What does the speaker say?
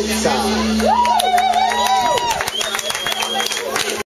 Mensa.